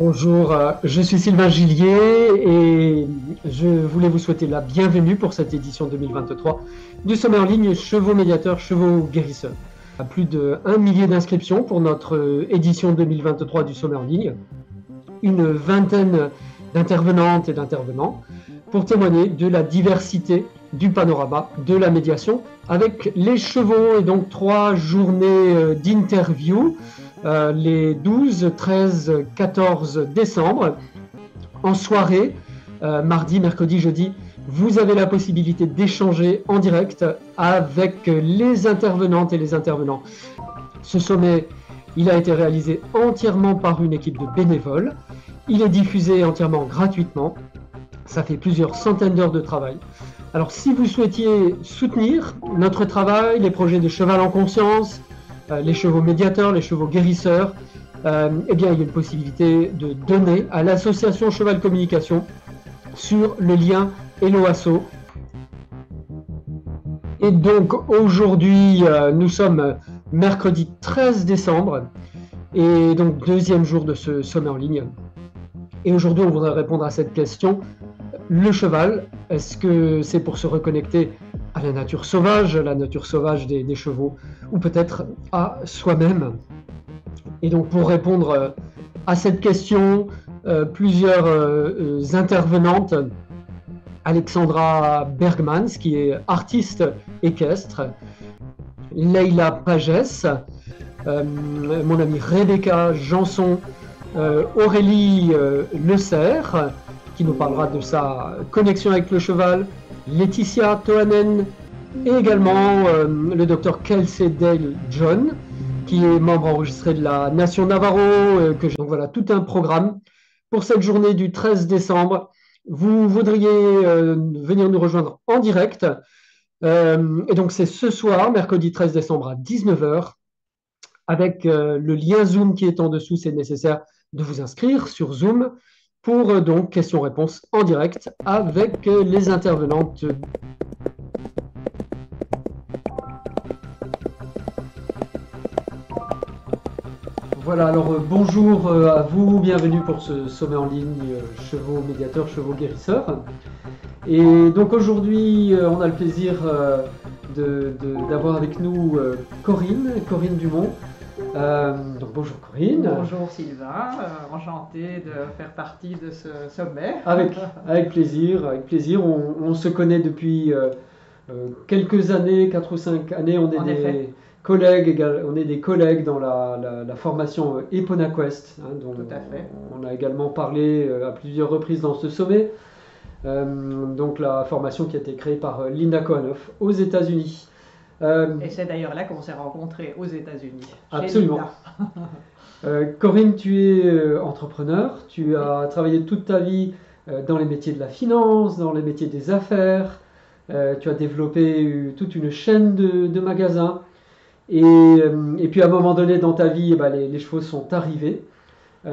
Bonjour, euh, je suis Sylvain Gillier et je voulais vous souhaiter la bienvenue pour cette édition 2023 du sommet en ligne Chevaux médiateurs, chevaux guérisseurs. À plus de 1 millier d'inscriptions pour notre édition 2023 du sommet en ligne, une vingtaine d'intervenantes et d'intervenants pour témoigner de la diversité du panorama de la médiation avec les chevaux et donc trois journées euh, d'interview euh, les 12, 13, 14 décembre en soirée, euh, mardi, mercredi, jeudi. Vous avez la possibilité d'échanger en direct avec les intervenantes et les intervenants. Ce sommet, il a été réalisé entièrement par une équipe de bénévoles. Il est diffusé entièrement gratuitement. Ça fait plusieurs centaines d'heures de travail. Alors si vous souhaitiez soutenir notre travail, les projets de Cheval en Conscience, les chevaux médiateurs, les chevaux guérisseurs, euh, eh bien, il y a une possibilité de donner à l'association Cheval Communication sur le lien Eloasso. Et donc aujourd'hui, euh, nous sommes mercredi 13 décembre, et donc deuxième jour de ce sommet en ligne. Et aujourd'hui, on voudrait répondre à cette question. Le cheval, est-ce que c'est pour se reconnecter la nature sauvage, la nature sauvage des, chevaux, ou peut-être à soi-même. Et donc pour répondre euh, à cette question, euh, plusieurs euh, intervenantes, Alexandra Bergmans, qui est artiste équestre, Leila Pagès, mon amie Rebecca Janson, Aurélie Le Serre, qui nous parlera de sa connexion avec le cheval, Laetitia Toanen et également euh, le docteur Kelsey Dale John, qui est membre enregistré de la Nation Navarro. Euh, que donc voilà, tout un programme pour cette journée du 13 décembre. Vous voudriez euh, venir nous rejoindre en direct. et donc c'est ce soir, mercredi 13 décembre à 19h, avec le lien Zoom qui est en dessous. C'est nécessaire de vous inscrire sur Zoom pour euh, donc questions-réponses en direct avec euh, les intervenantes. Voilà, alors euh, bonjour à vous, bienvenue pour ce sommet en ligne Chevaux médiateurs, chevaux guérisseurs. Et donc aujourd'hui, on a le plaisir d'avoir avec nous Corinne, Corinne Dumont, euh, donc bonjour Corinne. Bonjour Sylvain, euh, enchanté de faire partie de ce sommet. Avec, avec plaisir, avec plaisir. On, se connaît depuis euh, quelques années, 4 ou 5 années. On est des collègues, on est des collègues dans la, la, formation Epona Quest, hein, dont Tout à fait. on a également parlé à plusieurs reprises dans ce sommet. donc la formation qui a été créée par Linda Kohanoff aux États-Unis. Euh, et c'est d'ailleurs là qu'on s'est rencontrés aux États-Unis. Absolument. Euh, Corinne, tu es euh, entrepreneur, tu as travaillé toute ta vie dans les métiers de la finance, dans les métiers des affaires, tu as développé toute une chaîne de, magasins. Et, puis à un moment donné dans ta vie, eh ben, les, chevaux sont arrivés. Il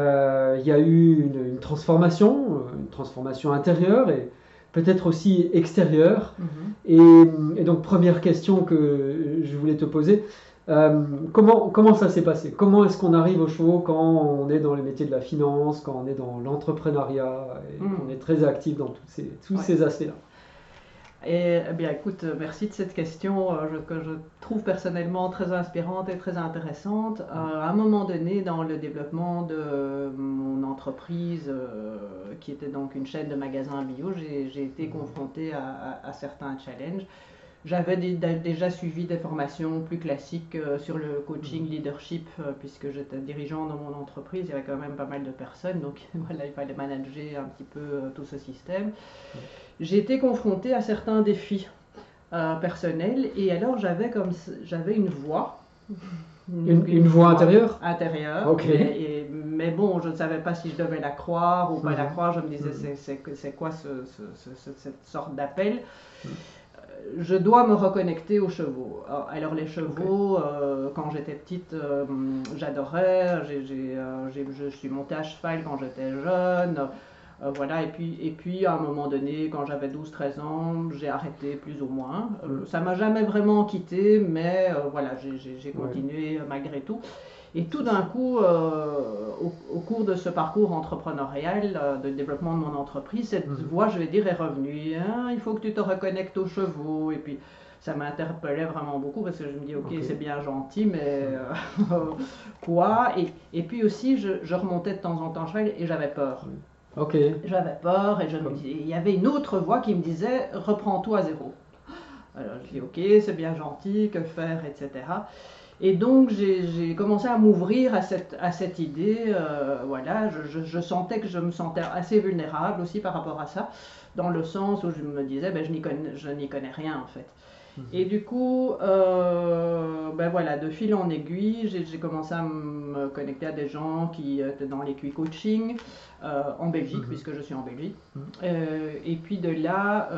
y a eu une, transformation, une transformation intérieure. Et, peut-être aussi extérieur. Mhm. et, donc, première question que je voulais te poser, euh, comment, comment ça s'est passé? Comment est-ce qu'on arrive aux chevaux quand on est dans les métiers de la finance, quand on est dans l'entrepreneuriat et mhm. qu'on est très actif dans tous ces, tous ces aspects-là? Et eh bien, écoute, euh, merci de cette question euh, que je trouve personnellement très inspirante et très intéressante. Euh, à un moment donné, dans le développement de mon entreprise, qui était donc une chaîne de magasins bio, j'ai été confrontée à, certains challenges. J'avais déjà suivi des formations plus classiques sur le coaching leadership, puisque j'étais dirigeant dans mon entreprise, il y avait quand même pas mal de personnes, donc voilà, il fallait manager un petit peu tout ce système j'ai été confrontée à certains défis euh, personnels et alors j'avais comme j'avais une voix. Une, voix intérieure? Intérieure. Ok. mais bon, je ne savais pas si je devais la croire ou pas la mhm. croire. Je me disais, mhm. c'est quoi ce, cette sorte d'appel? Mhm. euh, je dois me reconnecter aux chevaux. Alors les chevaux, euh, quand j'étais petite, j'adorais. je suis montée à cheval quand j'étais jeune. Euh, voilà, et puis, et puis à un moment donné, quand j'avais 12-13 ans, j'ai arrêté plus ou moins. Euh, mm. ça m'a jamais vraiment quitté, mais euh, voilà, j'ai continué malgré tout. Et tout d'un coup, au, cours de ce parcours entrepreneurial, de développement de mon entreprise, cette mhm. voix, je vais dire, est revenue. Hein, il faut que tu te reconnectes aux chevaux. Et puis, ça m'interpellait vraiment beaucoup parce que je me dis, ok, c'est bien gentil, mais euh, quoi? Et, et, puis aussi, je, remontais de temps en temps cheval et j'avais peur. J'avais peur et je me il y avait une autre voix qui me disait, reprends tout à zéro. Alors je dis, ok, c'est bien gentil, que faire, etc. Et donc j'ai commencé à m'ouvrir à cette, à cette idée. Euh, voilà, je, je, sentais que je me sentais assez vulnérable aussi par rapport à ça, dans le sens où je me disais, ben, je n'y connais, connais, rien en fait. Et du coup, euh, ben voilà, de fil en aiguille, j'ai commencé à me connecter à des gens qui étaient dans les coaching euh, en Belgique, mhm. puisque je suis en Belgique. Mhm. Euh, et puis de là,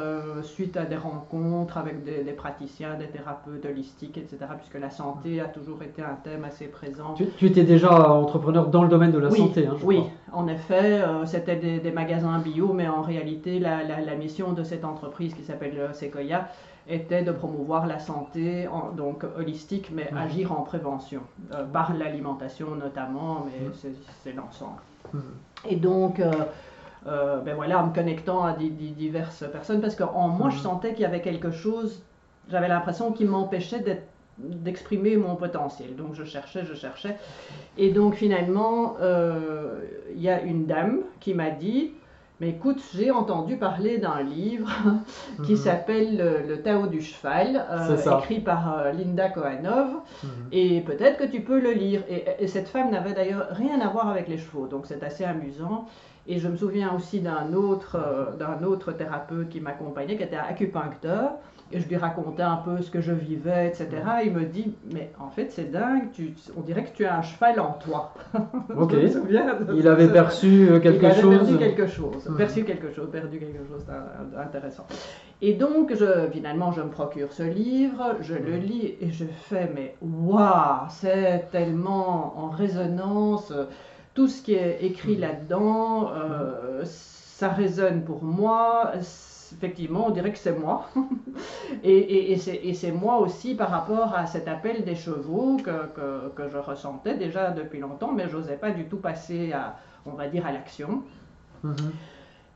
suite à des rencontres avec des, praticiens, des thérapeutes holistiques, etc., puisque la santé a toujours été un thème assez présent. Tu, étais déjà entrepreneur dans le domaine de la santé, hein, je Oui, en effet, c'était des, magasins bio, mais en réalité, la, la mission de cette entreprise qui s'appelle Sequoia, était de promouvoir la santé, donc holistique, mais agir en prévention, euh, par l'alimentation notamment, mais mhm. c'est l'ensemble. Mhm. Et donc, euh, euh, ben voilà, en me connectant à diverses personnes, parce qu'en moi, je sentais qu'il y avait quelque chose, j'avais l'impression qui m'empêchait d'exprimer mon potentiel. Donc je cherchais, je cherchais. Et donc finalement, il y a une dame qui m'a dit, mais écoute, j'ai entendu parler d'un livre qui mhm. s'appelle le, Tao du cheval, euh, écrit par euh, Linda Kohanov, mhm. et peut-être que tu peux le lire. Et, cette femme n'avait d'ailleurs rien à voir avec les chevaux, donc c'est assez amusant. Et je me souviens aussi d'un autre, euh, d'un autre thérapeute qui m'accompagnait, qui était acupuncteur, et je lui racontais un peu ce que je vivais, etc. Il me dit, mais en fait c'est dingue, tu, on dirait que tu as un cheval en toi. Ok. il avait perçu euh, quelque chose. Il avait perdu quelque chose, perçu quelque chose, perdu quelque chose d'intéressant. Et donc, je, finalement, je me procure ce livre, je le lis et je fais, mais waouh, c'est tellement en résonance, tout ce qui est écrit là-dedans, euh, ça résonne pour moi effectivement, on dirait que c'est moi. et, et, c'est moi aussi par rapport à cet appel des chevaux que, que, je ressentais déjà depuis longtemps, mais je n'osais pas du tout passer à, on va dire, à l'action. Mhm.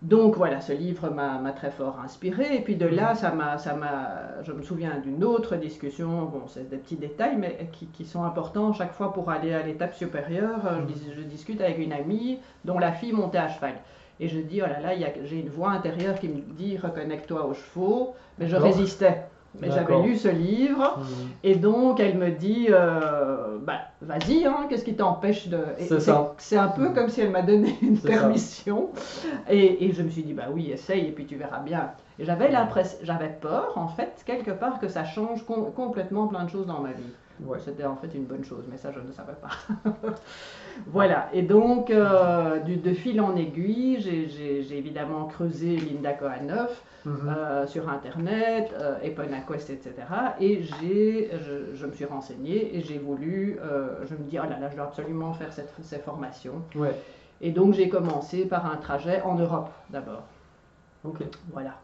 Donc voilà, ce livre m'a très fort inspiré. Et puis de là, ça m'a, ça m'a, je me souviens d'une autre discussion. Bon, c'est des petits détails, mais qui, qui, sont importants chaque fois pour aller à l'étape supérieure. Je, je, discute avec une amie dont la fille montait à cheval. Et je dis, oh là là, j'ai une voix intérieure qui me dit, reconnecte-toi aux chevaux. Mais je résistais. Mais j'avais lu ce livre, mmh. et donc elle me dit, euh, bah, vas-y, hein, qu'est-ce qui t'empêche de... C'est un peu mmh. comme si elle m'a donné une permission. Et, et, je me suis dit, bah oui, essaye, et puis tu verras bien. Et j'avais l'impression, j'avais peur, en fait, quelque part, que ça change complètement plein de choses dans ma vie. C'était en fait une bonne chose, mais ça je ne savais pas. voilà, et donc euh, du, de fil en aiguille, j'ai évidemment creusé Linda Kohanov mhm. euh, sur Internet, euh, Eponaquest, etc. Et je, je, me suis renseignée et j'ai voulu, euh, je me dis, oh là là, je dois absolument faire cette, ces formations. Ouais. Et donc j'ai commencé par un trajet en Europe d'abord. Ok. Voilà.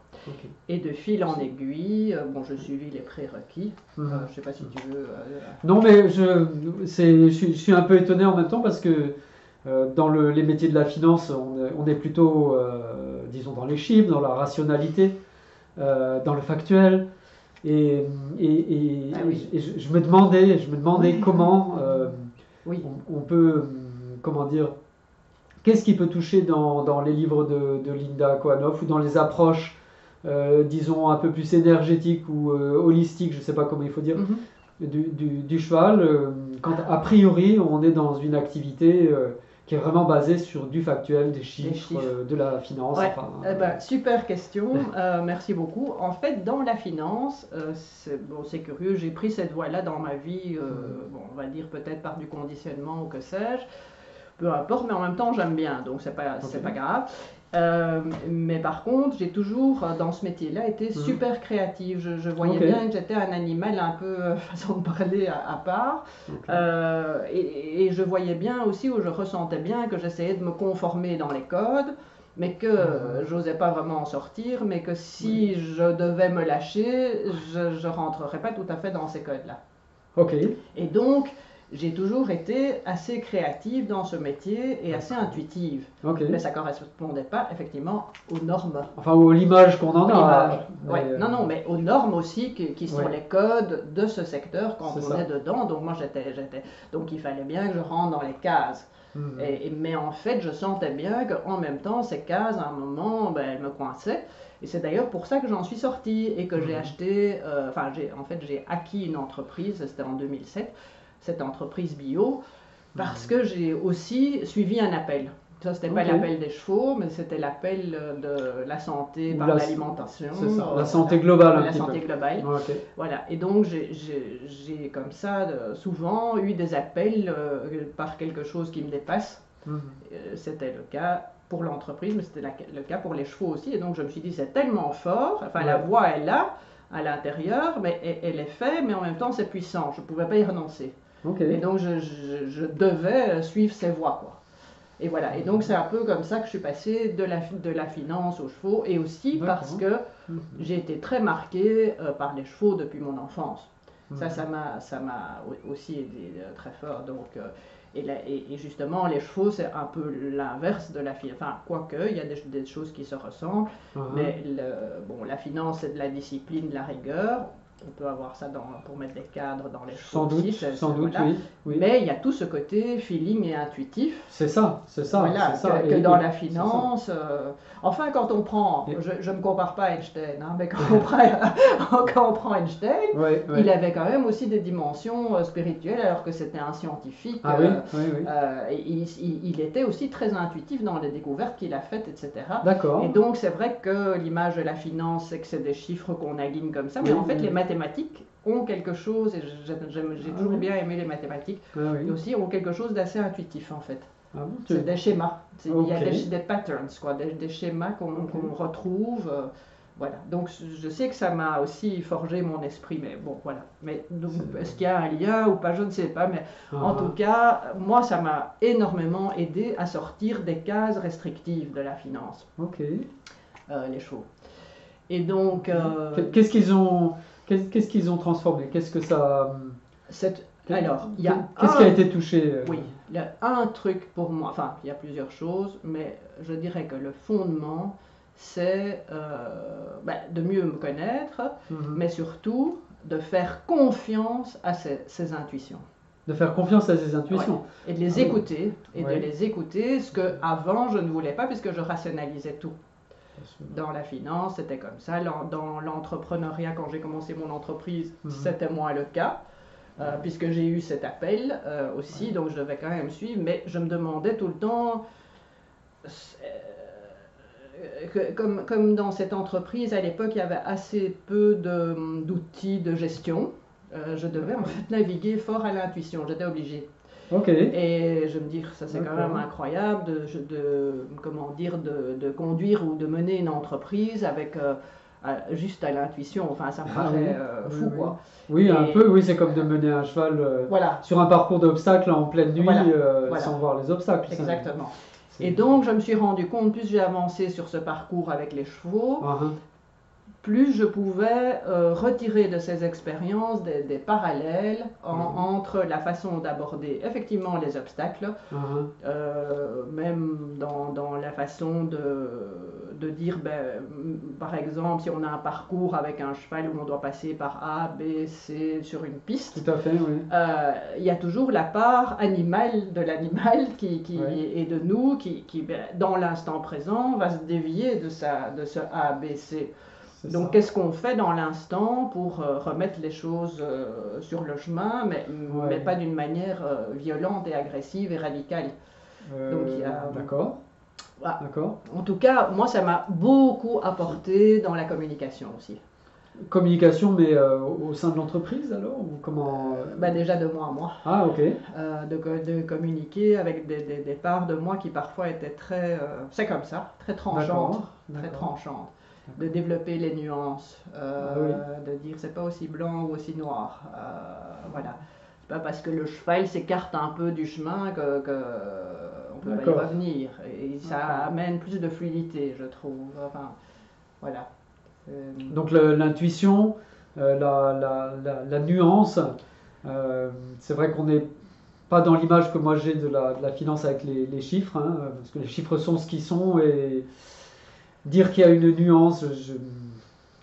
Et de fil en aiguille, euh, bon, je suivis les prérequis. Mhm. Euh, je ne sais pas si tu veux. Euh, non, mais je, je, je, suis un peu étonné en même temps parce que dans le, les métiers de la finance, on, est, plutôt, disons, dans les chiffres, dans la rationalité, dans le factuel. Et, et, ah je, me demandais, je me demandais comment oui. on, peut, comment dire, qu'est-ce qui peut toucher dans, dans les livres de, de, Linda Kohanov ou dans les approches euh, disons, un peu plus énergétique ou euh, holistique, je ne sais pas comment il faut dire, mhm. du, cheval, euh, quand a priori on est dans une activité qui est vraiment basée sur du factuel, des chiffres, de la finance. Eh ben, super question, merci beaucoup. En fait, dans la finance, c'est bon, curieux, j'ai pris cette voie-là dans ma vie, mhm. bon, on va dire peut-être par du conditionnement ou que sais-je peu importe, mais en même temps j'aime bien, donc c'est pas, c'est pas grave. Euh, mais par contre, j'ai toujours, euh, dans ce métier-là, été mhm. super créative. Je, voyais bien que j'étais un animal un peu, euh, façon de parler, à, part. et, je voyais bien aussi, où je ressentais bien que j'essayais de me conformer dans les codes, mais que mhm. j'osais pas vraiment en sortir, mais que si je devais me lâcher, je ne rentrerais pas tout à fait dans ces codes-là. Ok. Et donc, j'ai toujours été assez créative dans ce métier et assez intuitive. Mais ça ne correspondait pas effectivement aux normes. Enfin, aux l'image qu'on en a. Euh, non, non, mais aux normes aussi qui, sont les codes de ce secteur quand on est dedans. Donc moi, j'étais, j'étais, donc il fallait bien que je rentre dans les cases. Mhm. Et, mais en fait, je sentais bien qu'en même temps, ces cases, à un moment, ben, elles me coinçaient. Et c'est d'ailleurs pour ça que j'en suis sortie et que j'ai mhm. acheté, euh, enfin, j'ai, en fait, j'ai acquis une entreprise, c'était en 2007 cette entreprise bio, parce mhm. que j'ai aussi suivi un appel. Ça, c'était n'était pas l'appel des chevaux, mais c'était l'appel de la santé par l'alimentation. La santé globale. La santé globale. Voilà. Et donc, j'ai comme ça souvent eu des appels euh, par quelque chose qui me dépasse. Mhm. Euh, c'était le cas pour l'entreprise, mais c'était le cas pour les chevaux aussi. Et donc, je me suis dit, c'est tellement fort. Enfin, la voix est là, à l'intérieur, mais elle, est faite, mais en même temps, c'est puissant. Je ne pouvais pas y renoncer. Et donc, je, devais suivre ses voies. Quoi. Et voilà. Et donc, c'est un peu comme ça que je suis passée de la, de la finance aux chevaux. Et aussi parce que mhm. j'ai été très marquée euh, par les chevaux depuis mon enfance. Ça, mhm. ça m'a, ça m'a aussi aidé euh, très fort. Donc, euh, et, et, justement, les chevaux, c'est un peu l'inverse de la finance. Enfin, quoique, il y a des, des choses qui se ressemblent. Mhm. Mais le, bon, la finance, c'est de la discipline, de la rigueur on peut avoir ça dans, pour mettre des cadres dans les choses. Sans doute, sans doute oui, Mais il y a tout ce côté feeling et intuitif. C'est ça, c'est ça. Voilà, ça. Que, dans la finance. Euh, enfin, quand on prend, je ne me compare pas à Einstein, hein, mais quand on, prend, quand on prend Einstein, il avait quand même aussi des dimensions euh, spirituelles alors que c'était un scientifique. Ah, euh, il, il, était aussi très intuitif dans les découvertes qu'il a faites, etc. D'accord. Et donc, c'est vrai que l'image de la finance, c'est que c'est des chiffres qu'on aligne comme ça, mais en fait, les mathématiques ont quelque chose, et j'ai ah toujours bien aimé les mathématiques, ah et aussi ont quelque chose d'assez intuitif en fait. Ah c'est des schémas, il y a des, patterns, quoi, des, schémas qu'on retrouve. Euh, voilà, donc je sais que ça m'a aussi forgé mon esprit, mais bon, voilà. Mais est-ce qu'il y a un lien ou pas, je ne sais pas, mais en tout cas, moi, ça m'a énormément aidé à sortir des cases restrictives de la finance. Ok. Euh, les chevaux. Et donc. Euh, qu'est-ce qu'ils ont Qu'est-ce qu'ils ont transformé? Qu'est-ce que ça. Cette... Alors, il y a. Qu'est-ce qui a été touché euh? Oui, il y a un truc pour moi. Enfin, il y a plusieurs choses, mais je dirais que le fondement, c'est euh, bah, de mieux me connaître, mhm. mais surtout de faire confiance à ses, intuitions. De faire confiance à ses intuitions. Et de les ah écouter. Et de les écouter, ce que avant je ne voulais pas, puisque je rationalisais tout. Dans la finance, c'était comme ça. Dans l'entrepreneuriat, quand j'ai commencé mon entreprise, mhm. c'était moins le cas. Euh, puisque j'ai eu cet appel euh, aussi, donc je devais quand même suivre, mais je me demandais tout le temps, euh, comme, comme, dans cette entreprise, à l'époque, il y avait assez peu d'outils de, gestion, je devais en fait naviguer fort à l'intuition, j'étais obligée. Et je me dis, ça c'est quand même incroyable de, de comment dire, de, de, conduire ou de mener une entreprise avec euh, juste à l'intuition. Enfin, ça me ah paraît euh, fou, oui, quoi. Oui, un peu, oui, c'est comme de mener un cheval euh, voilà. sur un parcours d'obstacles en pleine nuit sans voir les obstacles. Exactement. Et donc, je me suis rendu compte, plus j'ai avancé sur ce parcours avec les chevaux, ah, hein plus je pouvais euh, retirer de ces expériences des, parallèles mhm. entre la façon d'aborder effectivement les obstacles, mhm. euh, même dans, dans, la façon de, de dire, ben, par exemple, si on a un parcours avec un cheval où on doit passer par A, B, C sur une piste, Tout à fait, oui. Euh, il y a toujours la part animale de l'animal qui, qui est de nous, qui, qui ben, dans l'instant présent, va se dévier de, sa, de ce A, B, C. Donc, qu'est-ce qu'on fait dans l'instant pour euh, remettre les choses euh, sur le chemin, mais, mais pas d'une manière euh, violente et agressive et radicale? D'accord. D'accord. En tout cas, moi, ça m'a beaucoup apporté dans la communication aussi. Communication, mais au sein de l'entreprise alors ou comment bah Déjà de moi à moi. Ah, ok. De, de, communiquer avec des, des, des, parts de moi qui parfois étaient très. c'est comme ça, très tranchantes. Très tranchantes de développer les nuances, euh, ah de dire c'est pas aussi blanc ou aussi noir. Euh, voilà. C'est pas parce que le cheval s'écarte un peu du chemin que, que on peut pas y revenir. Et ça amène plus de fluidité, je trouve. Enfin, voilà. Euh, Donc l'intuition, la, la, la, nuance, c'est vrai qu'on est pas dans l'image que moi j'ai de la, de la, finance avec les, les chiffres, hein, parce que les chiffres sont ce qu'ils sont et dire qu'il y a une nuance,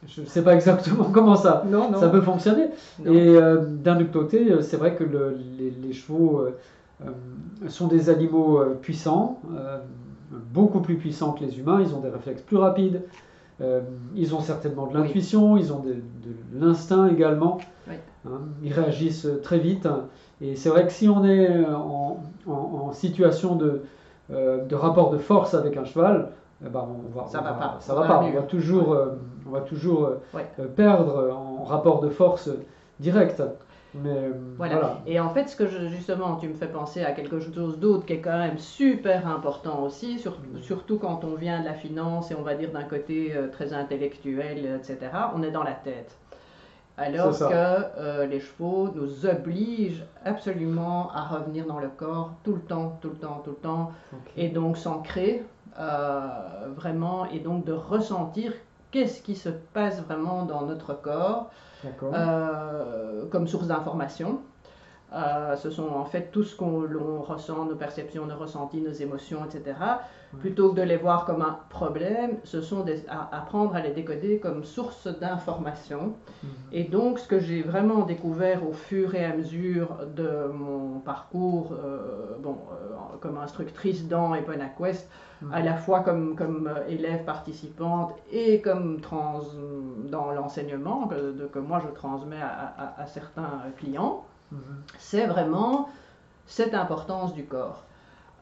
je ne sais pas exactement comment ça, ça peut fonctionner. Et d'un autre côté, c'est vrai que le, les, les, chevaux sont des animaux puissants, beaucoup plus puissants que les humains, ils ont des réflexes plus rapides, euh, ils ont certainement de l'intuition, ils ont de, l'instinct également. Hein, ils réagissent très vite. Et c'est vrai que si on est en, situation de, euh, de, rapport de force avec un cheval, eh ben on va, ça va pas. Ça va pas. On va toujours, euh, on va toujours perdre en rapport de force direct. Mais, voilà. Et en fait, ce que justement, tu me fais penser à quelque chose d'autre qui est quand même super important aussi, mm. surtout quand on vient de la finance et on va dire d'un côté euh, très intellectuel, etc. On est dans la tête. Alors que euh, les chevaux nous obligent absolument à revenir dans le corps tout le temps, tout le temps, tout le temps, et donc s'ancrer euh, vraiment, et donc de ressentir qu'est-ce qui se passe vraiment dans notre corps euh, comme source d'information. Euh, ce sont en fait tout ce qu'on ressent, nos perceptions, nos ressentis, nos émotions, etc. Plutôt que de les voir comme un problème, ce sont des, à, apprendre à les décoder comme source d'information. Mhm. Et donc, ce que j'ai vraiment découvert au fur et à mesure de mon parcours, euh, bon, comme instructrice dans EponaQuest, à la fois comme, comme euh, élève participante et comme trans, dans l'enseignement que, que, moi je transmets à, à, certains clients, mhm. c'est vraiment cette importance du corps.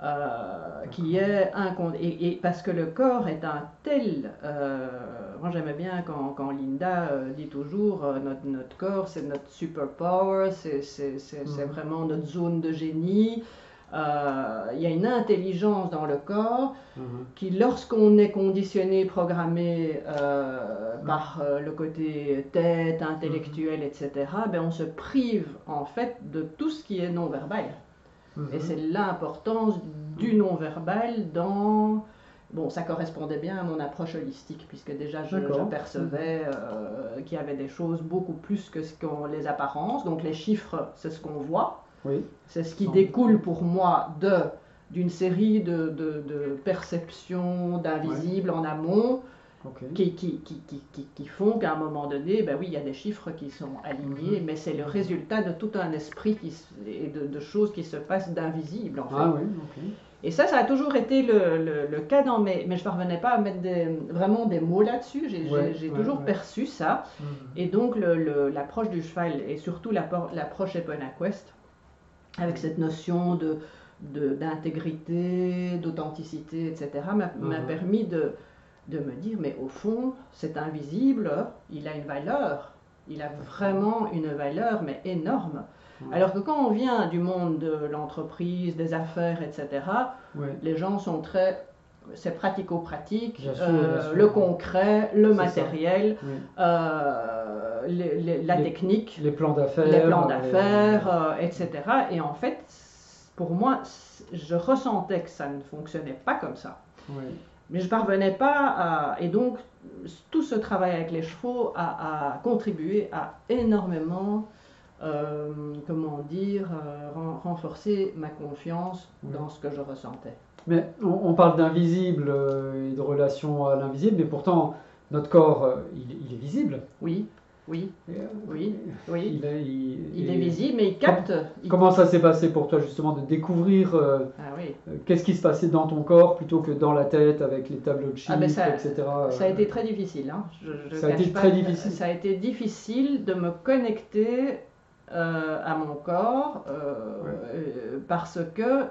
Euh, qui est un et, et, parce que le corps est un tel euh, moi j'aimais bien quand, quand Linda dit toujours notre, notre corps c'est notre superpower c'est mhm. vraiment notre zone de génie euh, il y a une intelligence dans le corps mhm. qui, lorsqu'on est conditionné, programmé euh, mhm. par euh, le côté tête, intellectuel, mhm. etc., ben on se prive en fait de tout ce qui est non-verbal. Et c'est l'importance du non-verbal dans... Bon, ça correspondait bien à mon approche holistique, puisque déjà je, percevais qu'il y avait des choses beaucoup plus que ce qu'on les apparences. Donc les chiffres, c'est ce qu'on voit. C'est ce qui découle pour moi de d'une série de, de, perceptions d'invisibles en amont qui, qui, qui, qui, font qu'à un moment donné, ben oui, il y a des chiffres qui sont alignés, mhm. mais c'est le résultat de tout un esprit et de, choses qui se passent d'invisibles en ah fait. Et ça, ça a toujours été le, le, cas dans mes... Mais je ne parvenais pas à mettre vraiment des mots là-dessus. J'ai toujours perçu ça. Mhm. Et donc, l'approche du cheval, et surtout l'approche Eponaquest, avec cette notion de, d'intégrité, d'authenticité, etc., m'a permis de, de me dire, mais au fond, cet invisible, il a une valeur. Il a vraiment une valeur, mais énorme. Alors que quand on vient du monde de l'entreprise, des affaires, etc., les gens sont très c'est pratico-pratique, euh, le concret, le matériel, euh, la technique, les plans d'affaires, les plans d'affaires, euh, etc. Et en fait, pour moi, je ressentais que ça ne fonctionnait pas comme ça. Mais je parvenais pas à... Et donc, tout ce travail avec les chevaux a, contribué à énormément, comment dire, renforcer ma confiance dans ce que je ressentais. Mais on, parle d'invisible euh, et de relation à l'invisible, mais pourtant notre corps, euh, il, est visible. Oui, oui, euh, oui, oui. Il, est, visible, mais il capte. comment ça s'est passé pour toi justement de découvrir ah qu'est-ce qui se passait dans ton corps plutôt que dans la tête avec les tableaux de ah, chiffres, etc. Ça a été très difficile. Hein. ça a été très difficile. Ça a été difficile de me connecter à mon corps parce que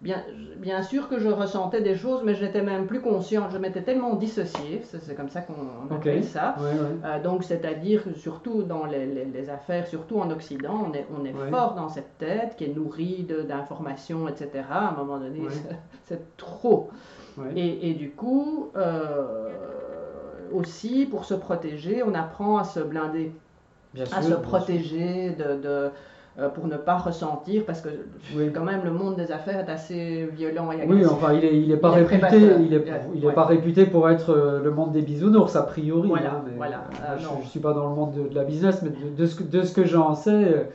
Bien, bien sûr que je ressentais des choses, mais je n'étais même plus conscient. Je m'étais tellement dissocié, c'est comme ça qu'on appelle ça. Euh, donc, c'est-à-dire que surtout dans les, les, affaires, surtout en Occident, on est, on est fort dans cette tête qui est nourrie d'informations, etc. À un moment donné, c'est trop. Et, et, du coup, euh, aussi, pour se protéger, on apprend à se blinder, à se protéger de, de pour ne pas ressentir, parce que quand même le monde des affaires est assez violent et agressif. Oui, enfin, il n'est il est pas, réputé, il est, il est pas réputé pour être euh, le monde des bisounours, a priori. Voilà, hein, voilà. Euh, je ne suis pas dans le monde de, la business, mais de, ce, que, de ce que j'en sais,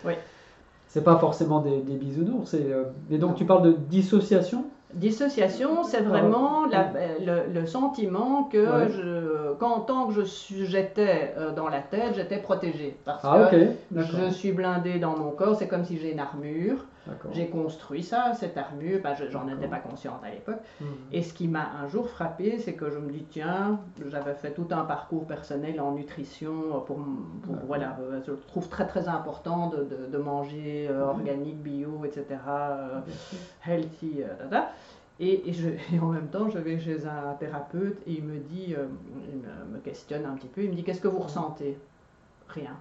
c'est pas forcément des, des bisounours. Et, euh, et donc tu parles de dissociation? Dissociation, c'est vraiment la- le, le sentiment que Ouais. je, qu'en tant que je j'étais euh, dans la tête, j'étais protégée. Parce Ah que je suis blindée dans mon corps, c'est comme si j'ai une armure. J'ai construit ça, cette armure, ben, je- j'en étais pas consciente à l'époque. Mhm. Et ce qui m'a un jour frappé, c'est que je me dis, tiens, j'avais fait tout un parcours personnel en nutrition pour, pour voilà, euh, je trouve très très important de, de- de manger euh, Mhm. organique, bio, etc. euh, healthy, euh. Et, et je, et en même temps, je vais chez un thérapeute et il me dit, euh, il me, me questionne un petit peu, il me dit, qu'est-ce que vous ressentez? Rien.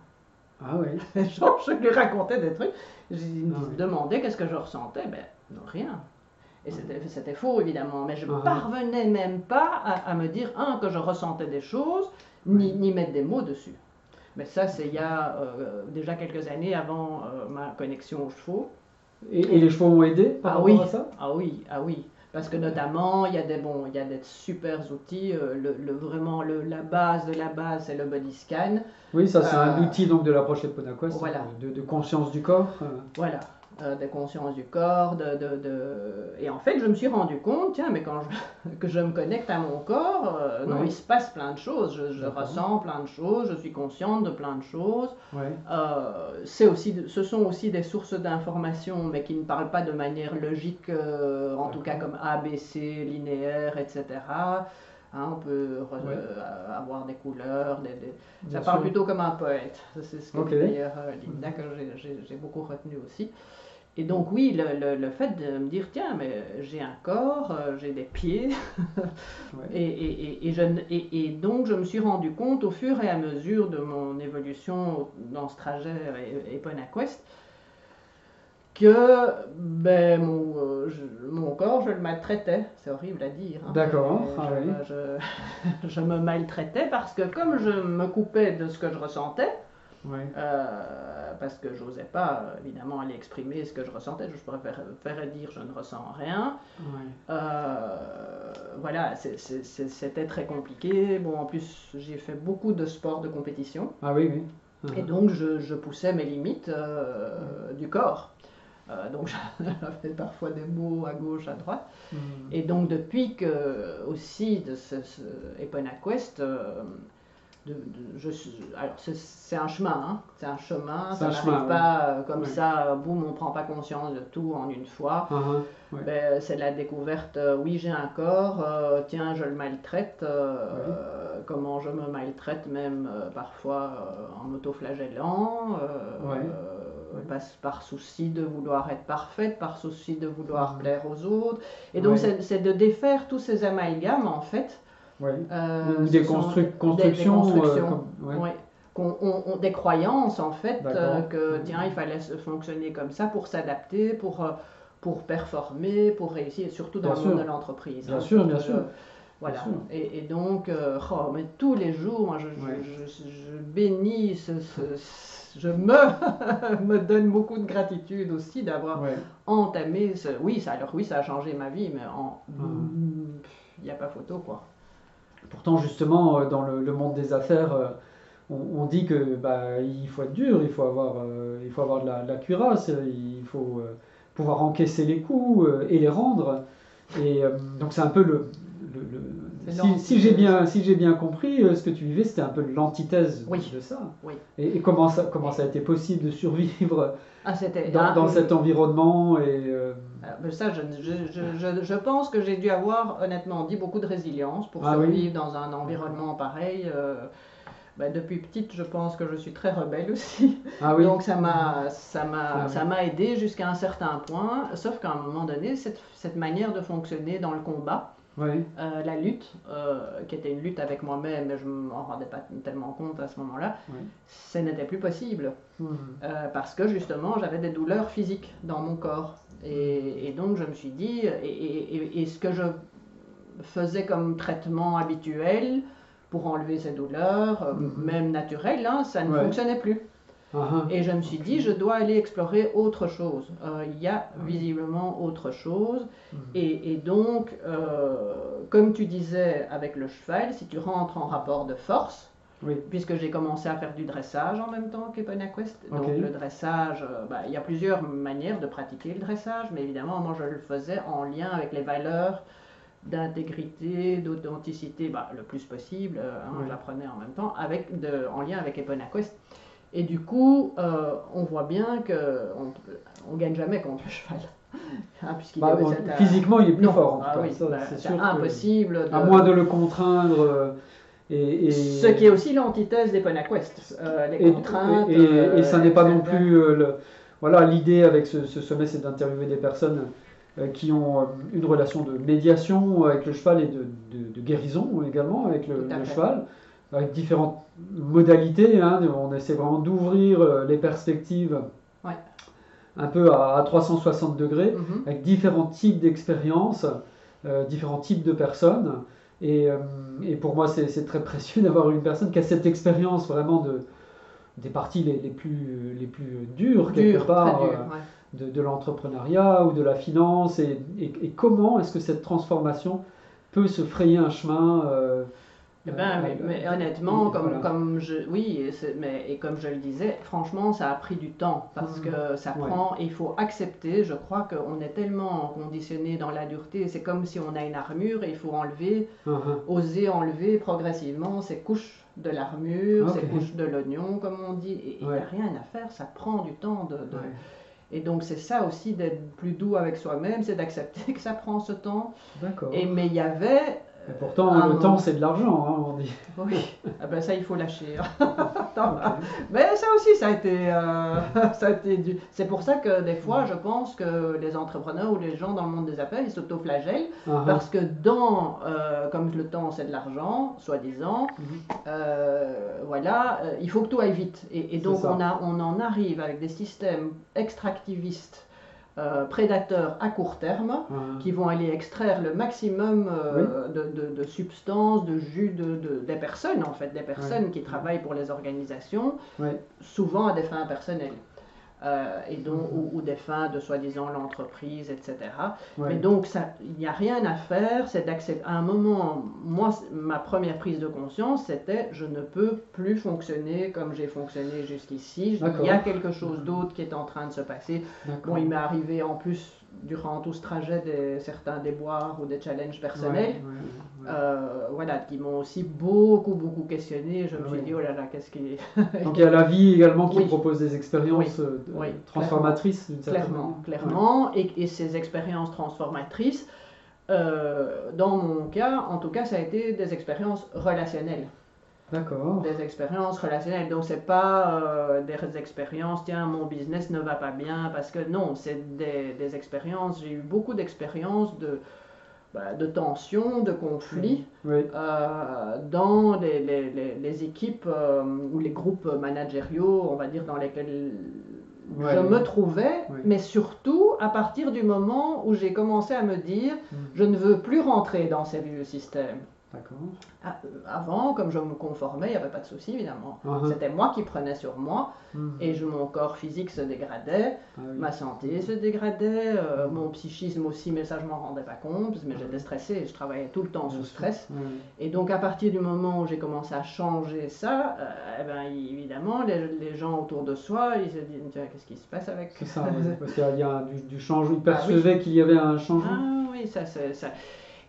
Ah oui. Genre, je lui racontais des trucs, je il me Ah oui. demandait qu'est-ce que je ressentais, ben non, rien. Et c'était c'était faux évidemment, mais je ne Ah. parvenais même pas à, à me dire, un, que je ressentais des choses, ni, mettre des mots dessus. Mais ça, c'est il y a euh, déjà quelques années avant euh, ma connexion aux chevaux. Et, et les chevaux ont aidé par Ah rapport oui. à ça? Ah oui, ah oui. Parce que notamment, il y a des bons, il y a des super outils. euh, le, le- vraiment, le, la base de la base, c'est le body scan. Oui, ça c'est un Euh, outil donc de l'approche Eponaquest, voilà. de, de conscience du corps. euh. Voilà, de conscience du corps, de, de, de- Et en fait, je me suis rendu compte, tiens, mais quand je, que je me connecte à mon corps, euh, non, il se passe plein de choses. Je, ressens plein de choses, je suis consciente de plein de choses. Ouais. Euh, c'est aussi, ce sont aussi des sources d'informations, mais qui ne parlent pas de manière logique, euh, en tout cas comme A, B, C, linéaire, etc. Hein, on peut Ouais. euh, avoir des couleurs, des, des- ça parle sûr. plutôt comme un poète. C'est ce que d'ailleurs Linda, que j'ai beaucoup retenu aussi. Et donc oui, le, le- le fait de me dire, tiens, mais j'ai un corps, euh, j'ai des pieds, Ouais. et, et- et- et je ne- et- et donc je me suis rendu compte au fur et à mesure de mon évolution dans ce trajet et- que ben, mon, euh, je- mon corps, je le maltraitais. C'est horrible à dire. hein. D'accord, Mais ah je, oui. je- je me maltraitais parce que comme je me coupais de ce que je ressentais, Ouais. euh, parce que j'osais pas euh, évidemment aller exprimer ce que je ressentais, je préférais dire je ne ressens rien. Ouais. Euh, voilà, c'était très compliqué. Bon, en plus, j'ai fait beaucoup de sports de compétition. Ah oui, oui. Et Mhm. donc, je, je poussais mes limites euh, du corps. Euh, donc, j'avais parfois des mots à gauche, à droite. Mhm. Et donc, depuis que, aussi, de ce, ce Eponaquest, euh, de, de- je alors c'est c'est un chemin, hein, c'est un chemin, C'est ça un n'arrive pas euh, comme Ouais. ça, euh, boum, on prend pas conscience de tout en une fois. Ah, ah. Ouais. Ben, c'est la découverte, euh, oui j'ai un corps, euh, tiens je le maltraite, euh, euh, comment je me maltraite même euh, parfois euh, en m'autoflagellant, euh, euh, par, souci de vouloir être parfaite, par souci de vouloir plaire aux autres. Et donc c'est de défaire tous ces amalgames en fait. Ouais. euh, Ou des sont constru- des- des constructions. euh, constructions. comme- ouais. On- on- des croyances en fait euh, que tiens il fallait se fonctionner comme ça pour s'adapter pour pour performer pour réussir surtout dans Bien le monde de l'entreprise Bien hein, sûr, bien que, sûr. voilà Bien sûr. et, et donc euh, oh, mais tous les jours moi je, je- Ouais. je- je bénis ce, ce- je me me donne beaucoup de gratitude aussi d'avoir Ouais. entamé ce oui ça alors oui ça a changé ma vie mais en Mhm. il n'y a pas photo quoi Pourtant, justement, euh, dans le, le monde des affaires, euh, on, on dit que bah, il faut être dur, il faut avoir, euh, il faut avoir de la, de la cuirasse, il faut pouvoir encaisser les coups et les rendre. Et donc, c'est un peu le. le- si, j'ai bien, si j'ai bien compris, ce que tu vivais, c'était un peu l'antithèse Oui. de ça. Oui. Et, et comment, ça, comment ça a été possible de survivre ah dans, ah, dans oui. cet environnement et, euh, Ah, mais ça, je, je, je, je, pense que j'ai dû avoir, honnêtement dit, beaucoup de résilience pour Ah oui. survivre dans un environnement pareil. euh, bah, depuis petite, je pense que je suis très rebelle aussi. Ah oui. Donc ça m'a ça m'a Ah ça m'a aidé jusqu'à un certain point. Sauf qu'à un moment donné, cette, cette manière de fonctionner dans le combat, euh, la lutte, euh, qui était une lutte avec moi-même, mais je ne m'en rendais pas tellement compte à ce moment-là, Oui. ce n'était plus possible. Euh, parce que justement j'avais des douleurs physiques dans mon corps. Et, et donc je me suis dit, et, et- et- et ce que je faisais comme traitement habituel pour enlever ces douleurs, euh, Mhm. même naturelles, hein, ça ne Ouais. fonctionnait plus. Ah, ah. Et je me suis dit, je dois aller explorer autre chose. Euh, il y a Ah visiblement autre chose. Mhm. Et, et donc, euh, comme tu disais avec le cheval, si tu rentres en rapport de force, puisque j'ai commencé à faire du dressage en même temps qu'Eponaquest. Donc le dressage, euh, bah, il y a plusieurs manières de pratiquer le dressage, mais évidemment, moi je le faisais en lien avec les valeurs d'intégrité, d'authenticité, bah, le plus possible, euh, hein, j'apprenais en même temps, avec de, en lien avec Eponaquest. Et du coup, euh, on voit bien qu'on on gagne jamais contre le cheval. Hein, bah, physiquement, il est plus fort. Ah bah, c'est impossible. À moins de le contraindre. Et, Ce qui est aussi l'antithèse des Ponaquest, euh, les contraintes. Et, ça n'est pas non plus. le, voilà, l'idée avec ce, ce sommet, c'est d'interviewer des personnes euh, qui ont euh, une relation de médiation avec le cheval et de, de, guérison également avec le, cheval, avec différentes modalités. Hein, on essaie vraiment d'ouvrir euh, les perspectives un peu à, 360 degrés, mhm. avec différents types d'expériences, différents types de personnes. Et, et pour moi, c'est très précieux d'avoir une personne qui a cette expérience vraiment de, des parties les, les, plus, les plus dures, quelque part de, l'entrepreneuriat ou de la finance. Et, et, comment est-ce que cette transformation peut se frayer un chemin euh, ben, euh, mais, honnêtement, comme, comme je, oui, mais, et comme je le disais, franchement, ça a pris du temps parce mmh. que ça prend, il faut accepter, je crois qu'on est tellement conditionné dans la dureté, c'est comme si on a une armure et il faut enlever, mmh. oser enlever progressivement ces couches de l'armure, ces couches de l'oignon, comme on dit, et il n'y a rien à faire, ça prend du temps de et donc c'est ça aussi d'être plus doux avec soi-même, c'est d'accepter que ça prend ce temps. D'accord. Et mais il y avait et pourtant, le temps, c'est de l'argent, hein, on dit. Oui, ah ben ça, il faut lâcher. Mais ça aussi, ça a été, euh, ça a été du... C'est pour ça que des fois, je pense que les entrepreneurs ou les gens dans le monde des affaires, ils s'autoflagellent uh-huh. parce que dans, euh, comme le temps, c'est de l'argent, soi-disant, mm-hmm. euh, voilà, il faut que tout aille vite. Et, et donc, on, a, on en arrive avec des systèmes extractivistes euh, prédateurs à court terme qui vont aller extraire le maximum euh, de, substances, de jus de, des personnes, en fait, des personnes qui travaillent pour les organisations, souvent à des fins personnelles. Euh, et donc, ou, des fins de soi-disant l'entreprise, etc. Mais donc, il n'y a rien à faire, c'est d'accepter. À un moment, moi, ma première prise de conscience, c'était je ne peux plus fonctionner comme j'ai fonctionné jusqu'ici. Il y a quelque chose d'autre qui est en train de se passer. Bon, il m'est arrivé en plus durant tout ce trajet certains déboires ou des challenges personnels, euh, voilà, qui m'ont aussi beaucoup, beaucoup questionné. Je me suis dit, oh là là, qu'est-ce qui Donc il y a la vie également qui propose des expériences euh, transformatrices, clairement. Clairement, Et, et, ces expériences transformatrices, euh, dans mon cas, en tout cas, ça a été des expériences relationnelles. Des expériences relationnelles. Donc, c'est pas euh, des expériences, tiens, mon business ne va pas bien, parce que non, c'est des, des expériences. J'ai eu beaucoup d'expériences de, bah, de tensions, de conflits euh, dans les, les, les, équipes euh, ou les groupes managériaux, on va dire, dans lesquels je me trouvais, mais surtout à partir du moment où j'ai commencé à me dire, mm. je ne veux plus rentrer dans ces vieux systèmes. Ah, avant, comme je me conformais, il n'y avait pas de souci évidemment. Uh-huh. C'était moi qui prenais sur moi uh-huh. et je, mon corps physique se dégradait, ah ma santé se dégradait, euh, uh-huh. mon psychisme aussi, mais ça je m'en rendais pas compte, mais j'étais stressée, je travaillais tout le temps sous stress. Et donc à partir du moment où j'ai commencé à changer ça, euh, eh ben, évidemment les, gens autour de soi, ils se disent qu'est-ce qui se passe avec ça Parce qu'il y a du, changement, ils ah percevaient qu'il y avait un changement. Ah oui, ça, ça,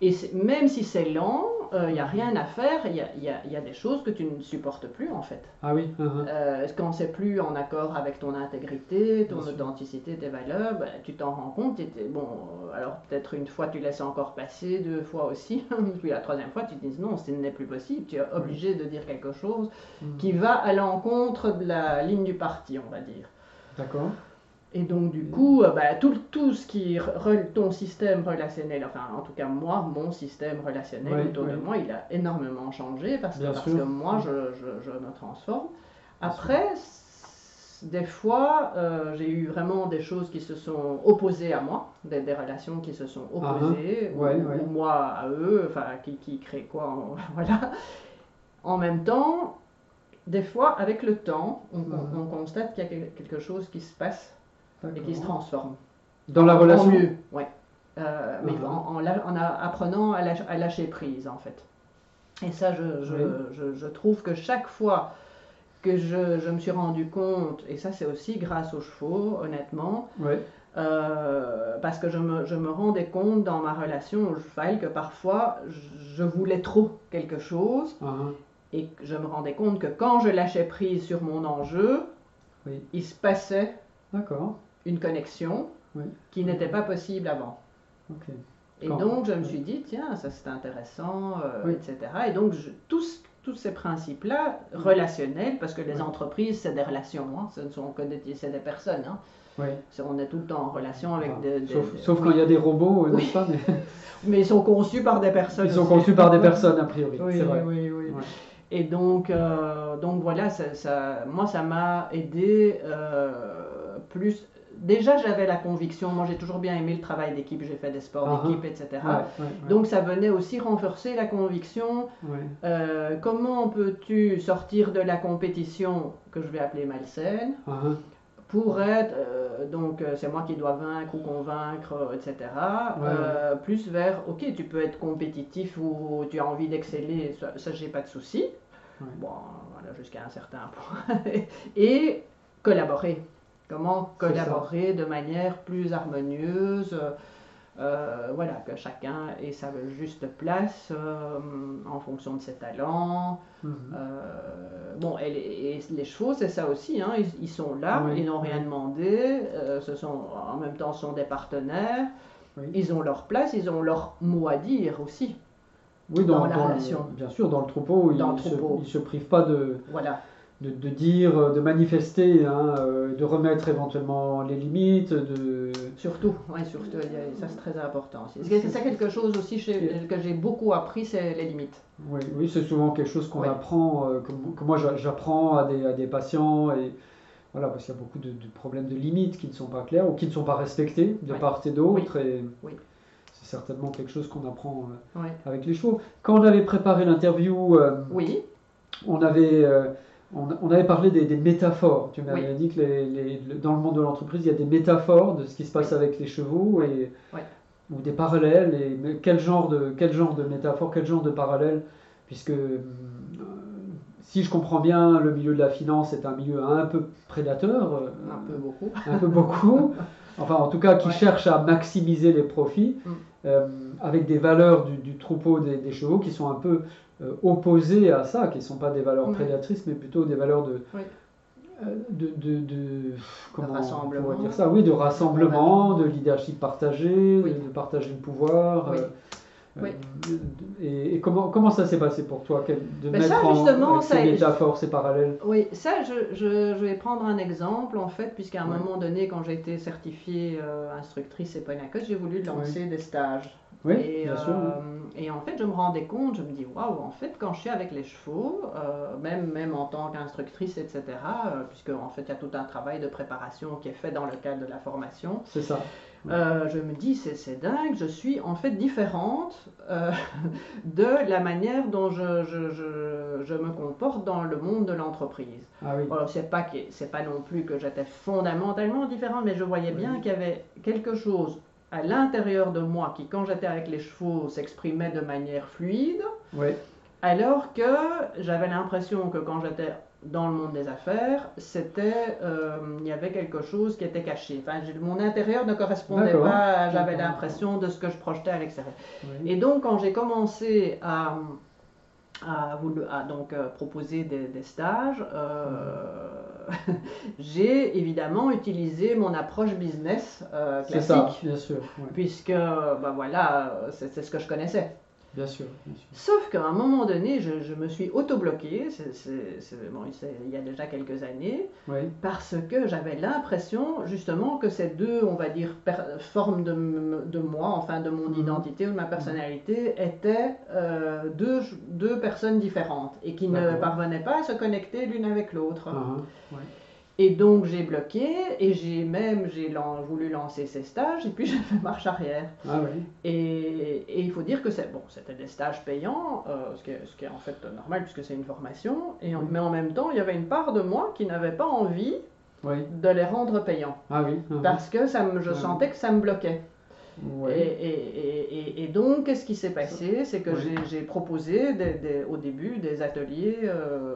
et même si c'est lent, il euh, n'y a rien à faire, il y a, y, y a, des choses que tu ne supportes plus en fait. Ah oui uh-huh. euh, Quand c'est plus en accord avec ton intégrité, ton authenticité, tes valeurs, ben, tu t'en rends compte. bon, alors peut-être une fois tu laisses encore passer, deux fois aussi, puis la troisième fois tu te dis non, ce n'est plus possible, tu es obligé de dire quelque chose mm. qui va à l'encontre de la ligne du parti, on va dire. D'accord. Et donc, du coup, euh, bah, tout, tout, ce qui ton système relationnel, enfin, en tout cas, moi, mon système relationnel autour de moi, il a énormément changé parce que, parce que moi, je, je, je, me transforme. Après, des fois, euh, j'ai eu vraiment des choses qui se sont opposées à moi, des, des relations qui se sont ah, opposées, ou, moi à eux, enfin, qui, qui créent quoi, voilà. En même temps, des fois, avec le temps, on, on constate qu'il y a quelque chose qui se passe et qui se transforme. Dans la relation mieux, oui. Euh, mais en, en, apprenant à lâcher, prise, en fait. Et ça, je, je, je, je trouve que chaque fois que je, me suis rendu compte, et ça c'est aussi grâce aux chevaux, honnêtement, euh, parce que je me, je me rendais compte dans ma relation au cheval que parfois je- voulais trop quelque chose Ah, ah. et je me rendais compte que quand je lâchais prise sur mon enjeu, Oui. il se passait D'accord. Une connexion Oui. qui n'était pas possible avant. Et Quand- donc je me suis dit, tiens, ça c'est intéressant, euh, etc. Et donc je- tous, tous ces principes-là, relationnels, parce que les entreprises, c'est des relations, hein, ce ne sont que des, c'est des personnes. hein. Oui. On est tout le temps en relation avec des... des- sauf des- sauf oui. quand il y a des robots, euh, Oui. n'est-ce pas mais Mais ils sont conçus par des personnes. Ils sont conçus par des personnes, a priori. Oui, c'est vrai. oui, oui. Ouais. Et donc, euh, donc voilà, ça, ça- moi ça m'a aidé euh, plus. Déjà j'avais la conviction, moi j'ai toujours bien aimé le travail d'équipe, j'ai fait des sports Ah, d'équipe, etc. Ouais, ouais, ouais. Donc ça venait aussi renforcer la conviction, euh, comment peux-tu sortir de la compétition que je vais appeler malsaine Ah, ah. pour être, euh, donc euh, c'est moi qui dois vaincre ou convaincre, etc. Euh, plus vers, ok, tu peux être compétitif ou tu as envie d'exceller, ça, ça j'ai pas de souci. Bon, voilà, jusqu'à un certain point. Et collaborer. Comment collaborer de manière plus harmonieuse euh, voilà, que chacun ait sa juste place euh, en fonction de ses talents, Mhm. euh, bon, et les, et les chevaux, c'est ça aussi, hein, ils, ils sont là, Oui, ils n'ont rien demandé, euh, ce sont, en même temps, ce sont des partenaires, Oui. ils ont leur place, ils ont leur mot à dire aussi. Oui, dans, dans la dans le- relation. bien sûr, dans le troupeau, ils Dans le se- troupeau. ils se privent pas de, Voilà, de, de dire, de manifester, hein, euh, de remettre éventuellement les limites, de... surtout, ouais, surtout, ça c'est très important. C'est c'est quelque chose aussi chez- que j'ai beaucoup appris, c'est les limites. Oui, oui c'est souvent quelque chose qu'on Ouais. apprend, euh, que, que moi j'a- j'apprends à des, à des patients, et voilà, parce qu'il y a beaucoup de, de problèmes de limites qui ne sont pas clairs ou qui ne sont pas respectés de Ouais. part et d'autre, et Oui. c'est certainement quelque chose qu'on apprend euh, Ouais. avec les chevaux. Quand on avait préparé l'interview, euh, Oui, on avait, euh, on, avait parlé des, des métaphores. Tu m'avais Oui. dit que les- les- le- dans le monde de l'entreprise, il y a des métaphores de ce qui se passe Oui. avec les chevaux et, Oui. ou des parallèles. Et, quel, genre de, quel genre de métaphore, quel genre de parallèle? Puisque euh, si je comprends bien, le milieu de la finance est un milieu un peu prédateur, euh, un peu beaucoup. un peu beaucoup, enfin en tout cas qui Ouais. cherche à maximiser les profits, Mm. euh, avec des valeurs du, du troupeau des, des chevaux qui sont un peu opposées à ça, qui ne sont pas des valeurs Ouais. prédatrices, mais plutôt des valeurs de... Oui. euh, De, de, de- comment on dire ça? Oui, de rassemblement, de leadership partagé, Oui. de, de partager le pouvoir. Oui. euh, Oui. euh, et, et comment, comment ça s'est passé pour toi? De Ben mettre ça, en justement, avec ces métaphores, ces parallèles? Oui, ça, je, je- je vais prendre un exemple, en fait, puisqu'à un moment donné, quand j'ai été certifiée euh, instructrice et Ponacos, j'ai voulu lancer des stages. Oui, et, bien sûr. euh, et en fait, je me rendais compte, je me dis, waouh, en fait, quand je suis avec les chevaux, euh, même, même en tant qu'instructrice, etc., euh, puisque en fait, il y a tout un travail de préparation qui est fait dans le cadre de la formation, C'est ça. euh, je me dis, c'est c'est dingue, je suis en fait différente euh, de la manière dont je, je, je, je me comporte dans le monde de l'entreprise. Ah oui. Alors, c'est pas, pas non plus que j'étais fondamentalement différente, mais je voyais bien Oui. qu'il y avait quelque chose à l'intérieur de moi qui, quand j'étais avec les chevaux, s'exprimait de manière fluide, Oui. alors que j'avais l'impression que quand j'étais dans le monde des affaires, c'était, euh, il y avait quelque chose qui était caché. Enfin, mon intérieur ne correspondait pas, j'avais l'impression de ce que je projetais à l'extérieur. oui. Et donc, quand j'ai commencé à, à, donc, euh, proposer des, des stages, euh, j'ai évidemment utilisé mon approche business euh, ça, classique, bien sûr. ouais. puisque ben voilà, c'est ce que je connaissais. Bien sûr, bien sûr. Sauf qu'à un moment donné, je, je me suis auto-bloquée, bon, il y a déjà quelques années, Oui, parce que j'avais l'impression justement que ces deux, on va dire, formes de, de moi, enfin de mon Mhm. identité ou de ma personnalité, étaient euh, deux, deux personnes différentes et qui ne parvenaient pas à se connecter l'une avec l'autre. Ah, ah, ouais. Et donc j'ai bloqué et j'ai même j'ai lan- voulu lancer ces stages et puis j'ai fait marche arrière. Ah oui, Et, et il faut dire que c'est bon, c'était des stages payants, euh, ce, qui est, ce qui est en fait normal puisque c'est une formation, et Oui. mais en même temps il y avait une part de moi qui n'avait pas envie oui. de les rendre payants Ah oui. ah parce que ça me, je sentais que ça me bloquait. Ouais. Et, et- et- et donc, qu'est-ce qui s'est passé? C'est que Ouais. j'ai- j'ai proposé des- des- au début des ateliers euh,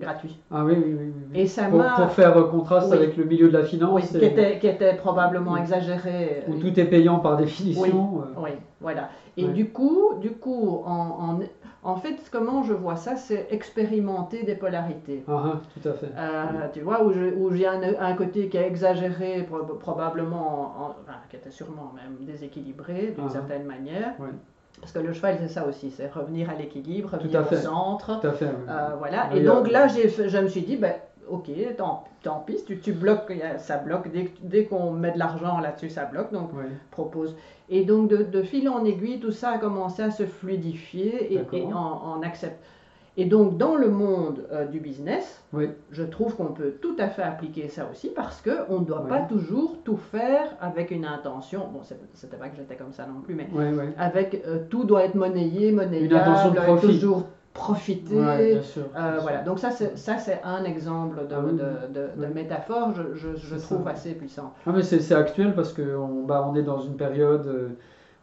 gratuits. Ah oui, oui, oui. oui, oui. Et ça pour, pour faire euh, contraste Oui. avec le milieu de la Oui, finance, qui était, qui était probablement exagéré. où tout est payant par définition. euh, Oui, voilà. Et du coup, du coup en, en, en fait, comment je vois ça, c'est expérimenter des polarités. Ah, ah, tout à fait. Euh, tu vois, où j'ai un, un côté qui est exagéré, pro- probablement, en- enfin, qui était sûrement même déséquilibré d'une Ah. certaine manière. Parce que le cheval, c'est ça aussi, c'est revenir à l'équilibre, Tout revenir à au fait. centre. Tout à fait. oui. Euh, voilà. Oui, Et donc là, je me suis dit, ben, ok, tant, tant pis, tu, tu bloques, ça bloque. Dès, dès qu'on met de l'argent là-dessus, ça bloque. Donc propose. Et donc, de, de fil en aiguille, tout ça a commencé à se fluidifier et, et en, en accept. Et donc, dans le monde euh, du business, Oui. je trouve qu'on peut tout à fait appliquer ça aussi parce qu'on ne doit Oui. pas toujours tout faire avec une intention. Bon, c'était pas que j'étais comme ça non plus, mais avec euh, tout doit être monnayé, monnayable, intention de profit. toujours profiter. Bien sûr. Euh, bien voilà, donc ça c'est ça c'est un exemple de, Ah oui, de, de- de oui. métaphore, je, je, je C'est trouve ça. assez puissant. Ah, mais c'est actuel parce qu'on bah, on est dans une période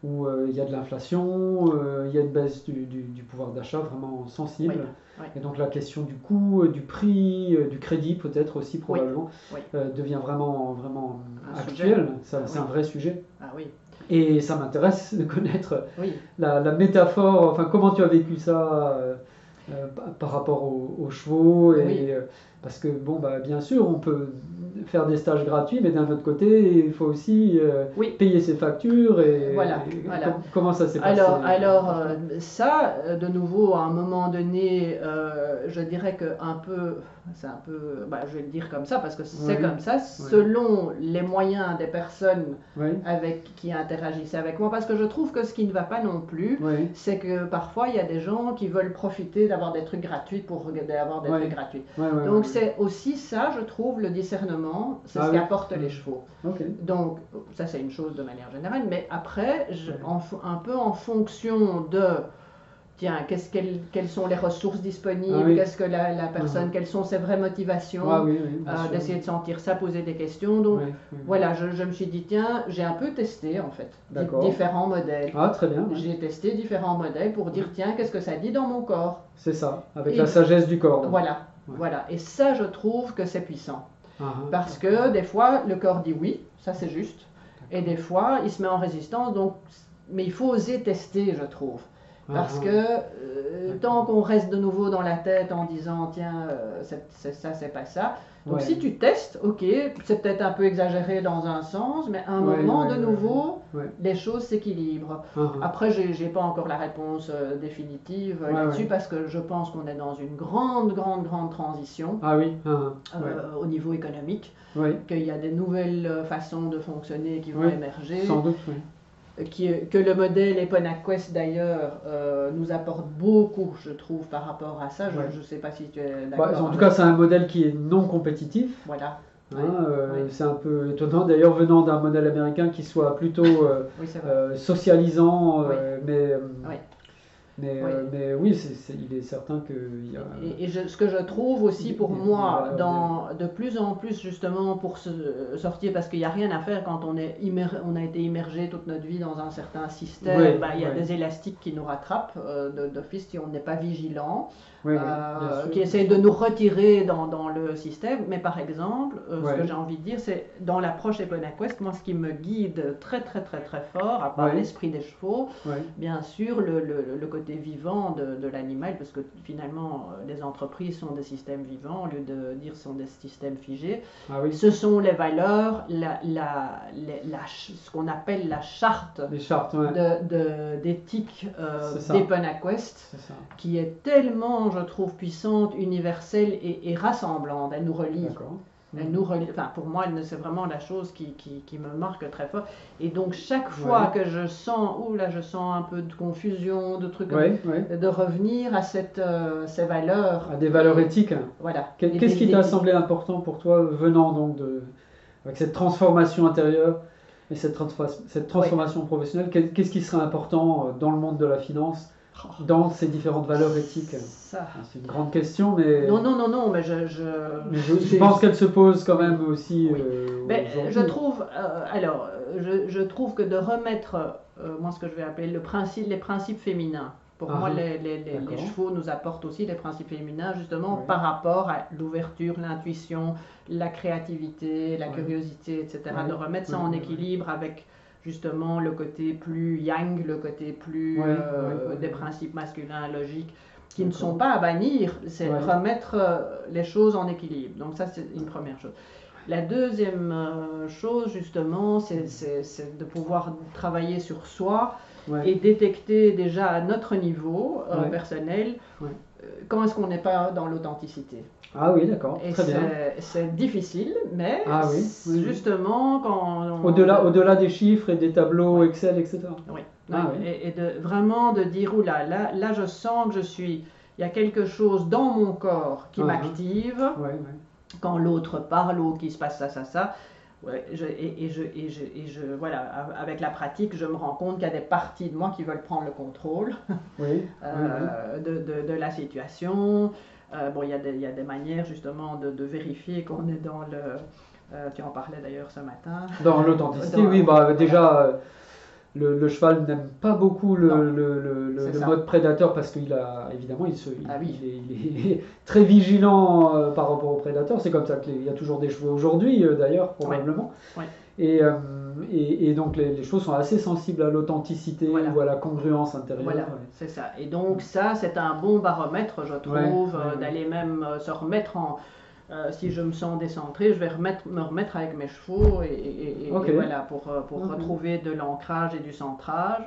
où euh, il y a de l'inflation, euh, il y a une baisse du, du- du pouvoir d'achat vraiment sensible. Oui, oui. Et donc la question du coût, euh, du prix, du crédit peut-être aussi probablement, oui. devient vraiment, vraiment Un actuel. Ça, C'est un vrai sujet. Ah oui, Et ça m'intéresse de connaître oui. la, la métaphore, enfin comment tu as vécu ça euh, euh, par- par rapport aux, aux chevaux et, Oui. euh, parce que bon bah bien sûr on peut faire des stages gratuits mais d'un autre côté il faut aussi euh, Oui. payer ses factures et, Voilà, et voilà. com- comment ça s'est passé Alors, alors euh, ça, euh, de nouveau, à un moment donné, euh, je dirais que un peu, c'est un peu, bah, je vais le dire comme ça parce que c'est Oui. comme ça, selon les moyens des personnes avec qui interagissent avec moi, parce que je trouve que ce qui ne va pas non plus, c'est que parfois il y a des gens qui veulent profiter d'avoir des trucs gratuits pour avoir des trucs gratuits. Donc c'est aussi ça, je trouve, le discernement, c'est Ah ce oui. qu'apportent les chevaux. Donc, ça c'est une chose de manière générale, mais après, je- en un peu en fonction de, tiens, qu'est-ce qu'elles- quelles sont les ressources disponibles, Ah oui. qu'est-ce que la, la personne, quelles sont ses vraies motivations, ah oui, euh, d'essayer de sentir ça, poser des questions. Donc, voilà, je, je me suis dit, tiens, j'ai un peu testé en fait, différents modèles. ah très bien. J'ai testé différents modèles pour dire, tiens, qu'est-ce que ça dit dans mon corps c'est ça avec Et- la sagesse du corps donc. Voilà, Ouais. voilà. Et ça, je trouve que c'est puissant. Ah, ah. Parce que des fois, le corps dit oui, ça c'est juste. Et des fois, il se met en résistance. Donc, mais il faut oser tester, je trouve. Parce Ah, que euh, tant qu'on reste de nouveau dans la tête en disant tiens, euh, c'est c'est ça, c'est pas ça. Donc Ouais. si tu testes, ok, c'est peut-être un peu exagéré dans un sens, mais à un Ouais, moment ouais, de nouveau, les choses s'équilibrent. ah. Après, j'ai j'ai pas encore la réponse euh, définitive euh, là-dessus parce que je pense qu'on est dans une grande, grande, grande transition Ah oui ah, ah. euh, au niveau économique qu'il y a des nouvelles façons de fonctionner qui vont émerger, sans doute oui. Qui, que le modèle Eponaquest d'ailleurs euh, nous apporte beaucoup, je trouve, par rapport à ça. Je Ouais. ne sais pas si tu es Bah, d'accord. en tout cas, c'est un modèle qui est non compétitif. Voilà, hein, Ouais, euh, ouais. C'est un peu étonnant d'ailleurs venant d'un modèle américain qui soit plutôt euh, oui, euh, socialisant, euh, mais, Oui. Mais, Oui. euh, mais oui, c'est- c'est- il est certain qu'il y a. Et, et je- ce que je trouve aussi pour moi, dans, de plus en plus justement pour se sortir, parce qu'il n'y a rien à faire quand on, est immer- on a été immergé toute notre vie dans un certain système, bah, il y a des élastiques qui nous rattrapent euh, d'office si on n'est pas vigilant. Oui, euh, qui essaie de nous retirer dans, dans le système. Mais par exemple, euh, Ouais. ce que j'ai envie de dire, c'est dans l'approche EponaQuest, moi ce qui me guide très très très très fort, à part Ouais. l'esprit des chevaux, Ouais. bien sûr le, le- le côté vivant de, de l'animal, parce que finalement euh, les entreprises sont des systèmes vivants, au lieu de dire sont des systèmes figés. Ah oui, Ce sont les valeurs, la, la, la ce qu'on appelle la charte ouais. de- de- d'éthique qui est tellement, je trouve, puissante, universelle et, et rassemblante. Elle nous relie. Elle nous relie. Enfin, pour moi, c'est vraiment la chose qui, qui, qui me marque très fort. Et donc, chaque fois que je sens, ouh là, je sens un peu de confusion, de trucs, de revenir à cette, euh, ces valeurs. À des valeurs éthiques. Voilà. Qu'est-ce qui t'a semblé important pour toi venant donc de avec cette transformation intérieure et cette, transfa- cette transformation professionnelle? Qu'est- Qu'est-ce qui serait important euh, dans le monde de la finance dans ces différentes valeurs éthiques Ça. C'est une grande question, mais. Non, non, non, non, mais je. Je, mais je, je pense qu'elle se pose quand même aussi. Oui. euh, mais je trouve. euh, alors, je, je trouve que de remettre, euh, moi, ce que je vais appeler le principe, les principes féminins. Pour Ah moi, les, les- les- chevaux nous apportent aussi des principes féminins, justement, Oui. par rapport à l'ouverture, l'intuition, la créativité, la Oui. curiosité, etc. De remettre ça en équilibre avec justement le côté plus yang, le côté plus euh, des principes masculins logiques qui ne sont pas à bannir, c'est remettre euh, les choses en équilibre. Donc ça, c'est une première chose. La deuxième euh, chose, justement, c'est- de pouvoir travailler sur soi Ouais. et détecter déjà à notre niveau euh, personnel Ouais. euh, quand est-ce qu'on n'est pas dans l'authenticité. Ah oui, d'accord, très bien. c'est- difficile, mais Ah oui, oui, justement quand on... Au-delà, au-delà des chiffres et des tableaux. Excel, etc. Oui. Ah. Et, et de vraiment de dire oula, là, là je sens que je suis, il y a quelque chose dans mon corps qui Mhm. m'active Ouais, ouais. quand l'autre parle ou qu'il se passe ça, ça, ça. Ouais, je, et, et je, et, je, et je, voilà, avec la pratique, je me rends compte qu'il y a des parties de moi qui veulent prendre le contrôle Oui, oui, euh, de, de, de la situation. Euh, bon, il y, a des, il y a des manières justement de, de vérifier qu'on est dans le. euh, tu en parlais d'ailleurs ce matin. oui. Dans l'authenticité, oui, bah, déjà, euh, le, le cheval n'aime pas beaucoup le, Non. le, le- mode prédateur parce qu'il a, évidemment, il, se, il, Ah oui. il est, il est très vigilant euh, par rapport au prédateur. C'est comme ça qu'il y a toujours des chevaux aujourd'hui, d'ailleurs, probablement. Et, euh, et, et donc, les, les chevaux sont assez sensibles à l'authenticité Voilà. ou à la congruence intérieure. Voilà, ouais. c'est ça. Et donc ça, c'est un bon baromètre, je trouve, Ouais, ouais, ouais. d'aller même euh, se remettre en... euh, si je me sens décentré, je vais remettre, me remettre avec mes chevaux et, et- et- Ok. et voilà, pour, euh, pour retrouver de l'ancrage et du centrage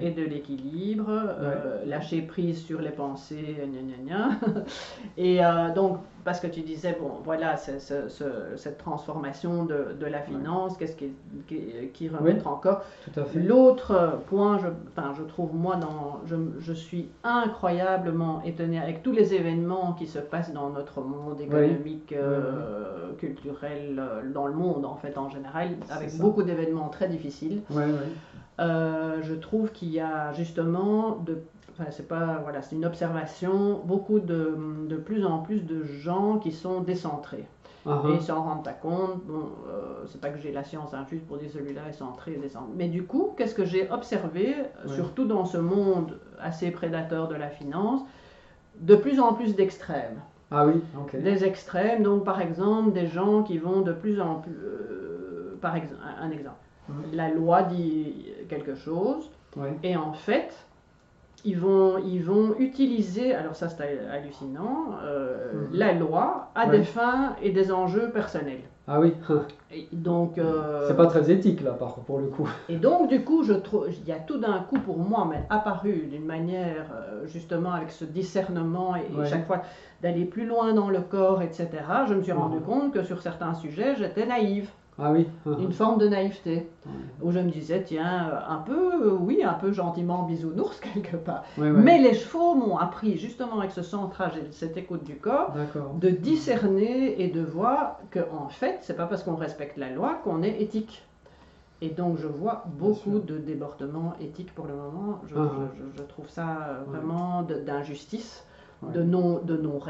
et de l'équilibre, euh, lâcher prise sur les pensées, gna gna gna. et euh, donc, parce que tu disais, bon, voilà, cette transformation de, de la finance, qu'est-ce qui, qui, qui remettre encore. Tout à fait. L'autre point, je, enfin, je trouve, moi, dans, je, je suis incroyablement étonnée avec tous les événements qui se passent dans notre monde économique, euh, culturel, euh, dans le monde, en fait, en général, avec beaucoup d'événements très difficiles. Euh, je trouve qu'il y a justement de enfin, c'est pas voilà c'est une observation beaucoup de, de plus en plus de gens qui sont décentrés Ah, et ah. ils s'en rendent pas compte. Bon, euh, c'est pas que j'ai la science infuse pour dire celui-là est centré, descend. Mais du coup, qu'est-ce que j'ai observé, euh, Ouais. surtout dans ce monde assez prédateur de la finance, de plus en plus d'extrêmes. Ah oui, ok. Des extrêmes, donc par exemple, des gens qui vont de plus en plus. euh, par exemple, un exemple. Mhm. La loi dit quelque chose, Ouais. et en fait, ils vont, ils vont utiliser, alors ça c'est hallucinant, euh, Mhm. la loi à Ouais. des fins et des enjeux personnels. Ah oui, Et donc, euh, c'est pas très éthique là, par pour le coup. et donc du coup, je trouve, il y a tout d'un coup pour moi, mais apparu d'une manière euh, justement avec ce discernement et, chaque fois d'aller plus loin dans le corps, etc. Je me suis rendu Mhm. compte que sur certains sujets, j'étais naïve, Ah oui. une forme de naïveté, ah. où je me disais tiens, un peu, oui, un peu gentiment bisounours quelque part. Ouais, ouais. Mais les chevaux m'ont appris justement avec ce centrage et cette écoute du corps de discerner et de voir que en fait, c'est pas parce qu'on respecte la loi qu'on est éthique. Et donc je vois beaucoup de débordements éthiques pour le moment. Je, Ah, je- je- je trouve ça euh, Ouais. vraiment d'injustice, Ouais. de non de non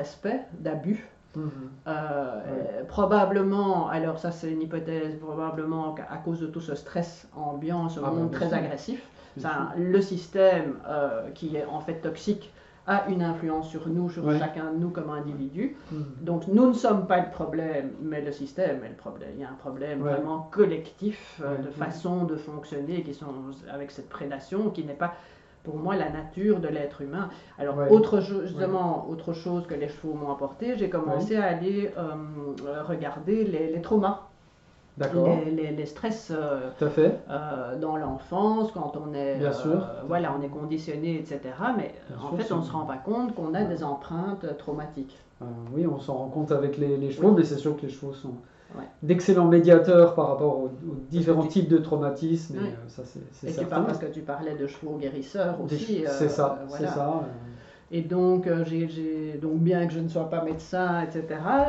d'abus. Mhm. Euh, euh, probablement, alors ça c'est une hypothèse, probablement à cause de tout ce stress ambiant, ce Ah, monde bah, bien très sûr. agressif, ça, le système euh, qui est en fait toxique a une influence sur nous, sur Ouais. chacun de nous comme individu. Mhm. Donc nous ne sommes pas le problème, mais le système est le problème. Il y a un problème Ouais. vraiment collectif euh, Ouais, de façon de fonctionner qui sont avec cette prédation qui n'est pas pour moi la nature de l'être humain. Alors Ouais. autre chose, justement, autre chose que les chevaux m'ont apporté, j'ai commencé à aller euh, regarder les, les traumas, D'accord. les, les- les stress euh, Tout à fait. euh, dans l'enfance, quand on est, Bien sûr. voilà, on est conditionné, etc. Mais Bien en sûr, fait, on ne se rend pas compte qu'on a des empreintes traumatiques. Oui, on s'en rend compte avec les, les chevaux, mais c'est sûr que les chevaux sont Ouais. d'excellents médiateurs par rapport aux, aux différents types de traumatismes. et, euh, ça, c'est c'est Et certain. parce que tu parlais de chevaux guérisseurs aussi. euh, C'est ça, voilà. c'est ça. Et donc, euh, j'ai, j'ai- donc, bien que je ne sois pas médecin, etc.,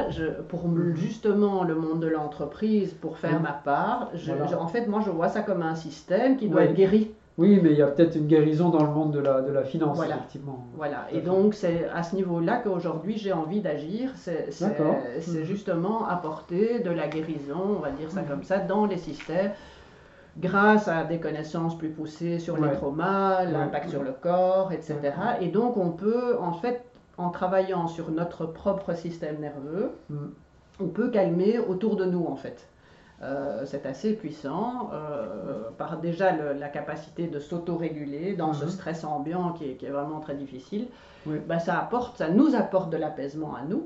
je, pour Mhm. justement le monde de l'entreprise, pour faire Mhm. ma part, je- Voilà. je- en fait, moi, je vois ça comme un système qui doit Oui. être guéri. Oui, mais il y a peut-être une guérison dans le monde de la, de la finance, Voilà. effectivement. Voilà, et donc c'est à ce niveau-là qu'aujourd'hui j'ai envie d'agir, c'est Mhm. justement apporter de la guérison, on va dire ça Mhm. comme ça, dans les systèmes, grâce à des connaissances plus poussées sur Ouais. les traumas, l'impact Ouais. sur le corps, etc. Et donc on peut, en fait, en travaillant sur notre propre système nerveux, Mhm. on peut calmer autour de nous, en fait. Euh, c'est assez puissant euh, par déjà le- la capacité de s'autoréguler dans ce Mhm. stress ambiant qui est, qui est vraiment très difficile. Oui. Bah, ça apporte, ça nous apporte de l'apaisement à nous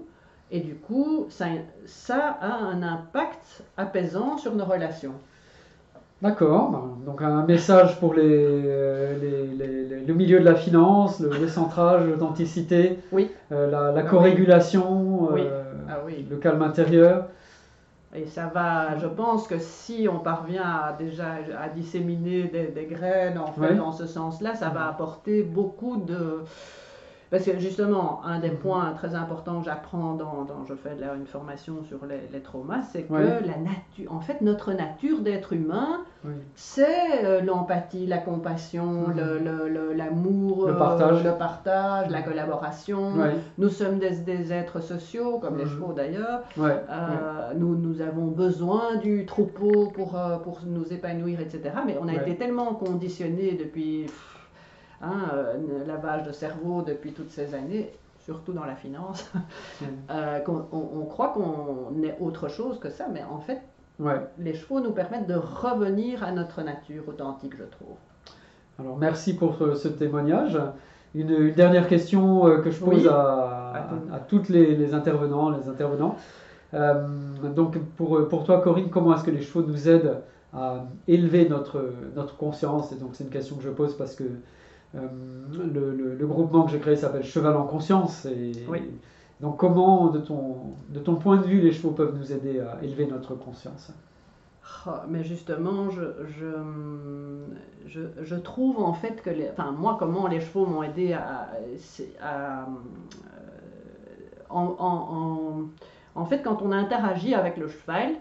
et du coup ça, ça a un impact apaisant sur nos relations. D'accord. Ben, Donc un message pour les, euh, les- les- les- le milieu de la finance, le décentrage, l'authenticité, Oui. euh, la, la Ah oui. euh, Ah oui. le calme intérieur. Et ça va, je pense que si on parvient à déjà à disséminer des, des graines en fait, dans ce sens-là, ça va apporter beaucoup de... Parce que justement, un des Mhm. points très importants que j'apprends dans, dans- je fais une formation sur les, les traumas, c'est que la nature, en fait, notre nature d'être humain, Oui. c'est euh, l'empathie, la compassion, le- le- l'amour, Le euh, partage. le partage, la collaboration. Nous sommes des, des êtres sociaux, comme les chevaux d'ailleurs. Euh, nous, nous avons besoin du troupeau pour, pour nous épanouir, etc. Mais on a été tellement conditionnés depuis hein, un lavage de cerveau depuis toutes ces années, surtout dans la finance, euh, qu'on on- on croit qu'on est autre chose que ça. Mais en fait, Ouais. les chevaux nous permettent de revenir à notre nature authentique, je trouve. Alors merci pour euh, ce témoignage. Une, une dernière question euh, que je pose Oui. à, À à toutes les, les intervenants, les intervenants. Euh, donc pour, pour toi Corinne, comment est-ce que les chevaux nous aident à élever notre, notre conscience? Et donc c'est une question que je pose parce que euh, le, le- le groupement que j'ai créé s'appelle Cheval en conscience. Et, Oui. Donc comment, de ton, de ton point de vue, les chevaux peuvent nous aider à élever notre conscience? Ah, Mais justement, je, je, je, je trouve en fait que, les, enfin moi, comment les chevaux m'ont aidé à, euh, en, en, en, en fait, quand on interagit avec le cheval,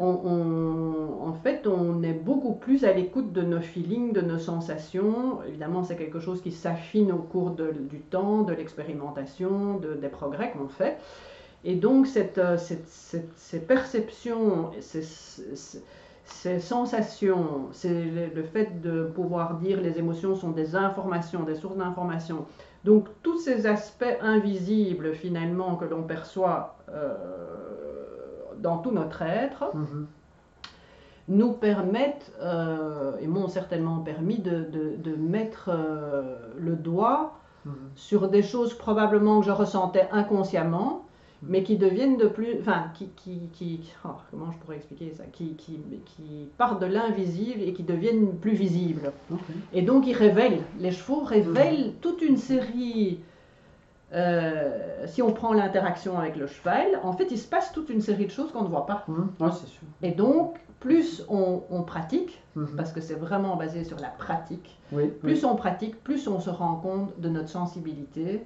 On, en fait, on est beaucoup plus à l'écoute de nos feelings, de nos sensations. Évidemment, c'est quelque chose qui s'affine au cours de- du temps, de l'expérimentation, de- des progrès qu'on fait. Et donc, cette, euh, cette- ces perceptions, ces, sensations, le, le fait de pouvoir dire les émotions sont des informations, des sources d'informations. Donc, tous ces aspects invisibles, finalement, que l'on perçoit euh, dans tout notre être, Mhm. nous permettent, euh, et m'ont certainement permis, de, de- de mettre euh, le doigt Mhm. sur des choses probablement que je ressentais inconsciemment, mais qui deviennent de plus, enfin, qui, qui, qui- oh, comment je pourrais expliquer ça, qui, qui, qui partent de l'invisible et qui deviennent plus visibles. Et donc ils révèlent, les chevaux révèlent toute une série. Euh, si on prend l'interaction avec le cheval, en fait, il se passe toute une série de choses qu'on ne voit pas. Ouais, sûr. Et donc, plus on, on pratique, Mhm. parce que c'est vraiment basé sur la pratique, Oui, oui. plus on pratique, plus on se rend compte de notre sensibilité.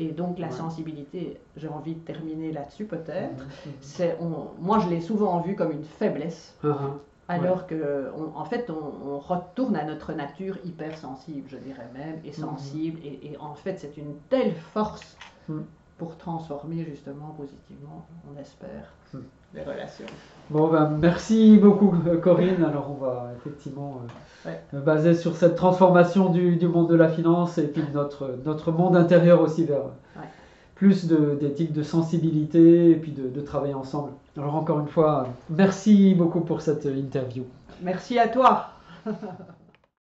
Et donc, la Ouais. sensibilité, j'ai envie de terminer là-dessus peut-être. Mhm. C'est, moi, je l'ai souvent vu comme une faiblesse, Mhm. Alors que, on- en fait, on, on retourne à notre nature hypersensible, je dirais même, et sensible. Et, et en fait, c'est une telle force Mhm. pour transformer justement positivement, on espère, Mhm. les relations. Bon, ben, merci beaucoup euh, Corinne. Alors on va effectivement euh, Ouais. euh, baser sur cette transformation du, du monde de la finance et puis de notre, notre monde intérieur aussi vers Ouais. plus de- d'éthique, de sensibilité et puis de, de travailler ensemble. Alors encore une fois, merci beaucoup pour cette interview. Merci à toi.